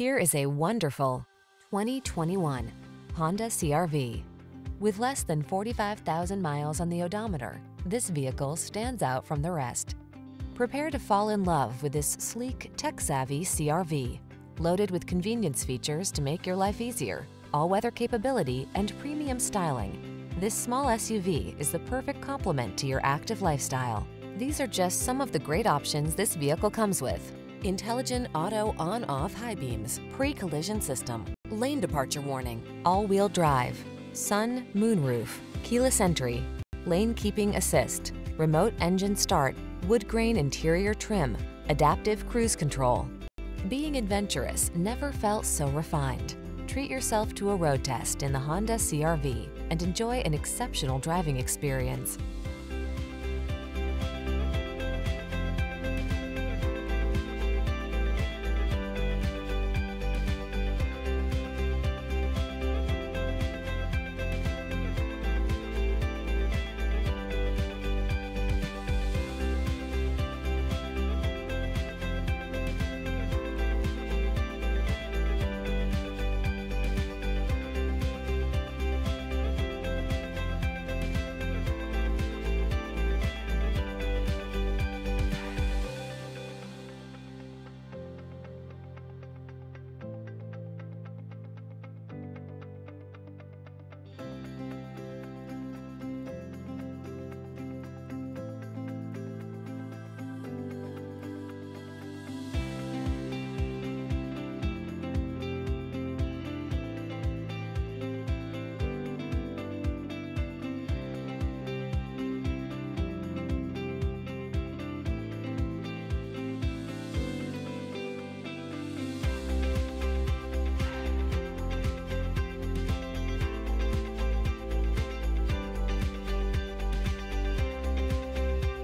Here is a wonderful 2021 Honda CRV. With less than 45,000 miles on the odometer, this vehicle stands out from the rest. Prepare to fall in love with this sleek, tech-savvy CRV. Loaded with convenience features to make your life easier, all-weather capability, and premium styling, this small SUV is the perfect complement to your active lifestyle. These are just some of the great options this vehicle comes with. Intelligent auto on-off high beams, pre-collision system, lane departure warning, all-wheel drive, sun, moonroof, keyless entry, lane keeping assist, remote engine start, wood grain interior trim, adaptive cruise control. Being adventurous never felt so refined. Treat yourself to a road test in the Honda CRV and enjoy an exceptional driving experience.